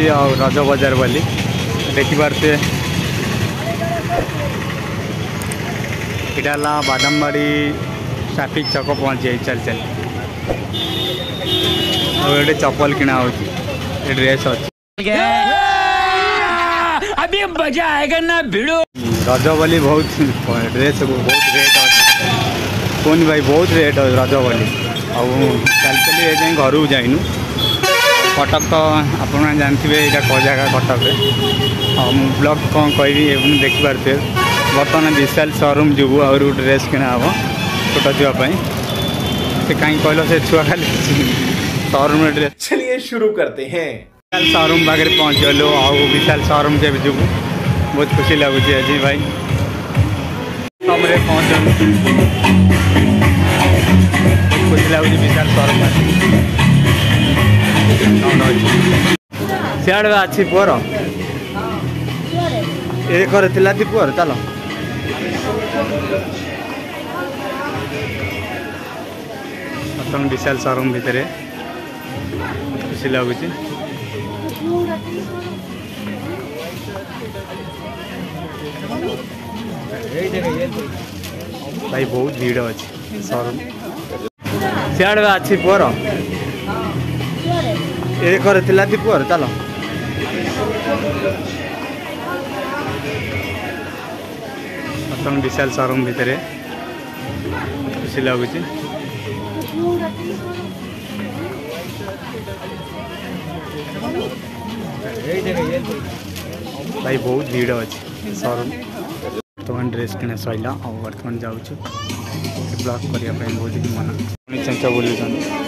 रज बजार बोली देखिपारे इटा बादामबाड़ी ट्राफिक छक पहुँच चल चल गोटे चपल किना हो ड्रेस अच्छे अभी मजा आएगा ना भिड़ो रज बोली बहुत ड्रेस बहुत रेट अच्छे कौन भाई बहुत रेट रज बोली चल चल ये घर जाइनू कटक तो আপনারা जानते हैं কেউ জায়গা कटक ब्लग कौन कह देखिपे बर्तमान विशाल বিশাল जो যু আহরি ড্রেস কিনা হব ছোট से कहीं कहल से छुआ खाली शोरूम ड्रेस चलिए शुरू करते हैं विशाल शोरूम पाखे पहुँच गलु आउ विशाल शोरूम के भी जीवु बहुत खुशी लगुच आज भाई समय पहुँच खुशी लगुच विशाल शोरूम ସିଆଡ଼େ ଅଛି ପୁଅର ଏ ଘରେ ଥିଲା ଦି ପୁଅର ଚାଲ ସତଙ୍ଗ ବିଶାଲ ସୋରୁମ୍ ଭିତରେ ଖୁସି ଲାଗୁଛି ଭାଇ ବହୁତ ଭିଡ଼ ଅଛି ସୋରୁମ୍ ସିଆଡ଼େ ଅଛି ପୁଅର ଏ କରିଥିଲା ଦୀପୁଅର ଚାଲ ବର୍ତ୍ତମାନ ବିଶାଲ ସୋରୁମ୍ ଭିତରେ ଖୁସି ଲାଗୁଛି ଭାଇ ବହୁତ ଭିଡ଼ ଅଛି ସୋରୁମ୍ ବର୍ତ୍ତମାନ ଡ୍ରେସ୍ କିଣା ସରିଲା ଆଉ ବର୍ତ୍ତମାନ ଯାଉଛୁ ବ୍ଲଗ୍ କରିବା ପାଇଁ ବହୁତ ମନ ଚେଞ୍ଚା ବୁଲୁଛନ୍ତି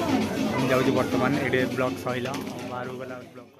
ଯାଉଛି ବର୍ତ୍ତମାନ ଏଠି ବ୍ଲକ୍ ସରିଲା ବାହାରକୁ ଗଲା ବ୍ଲକ୍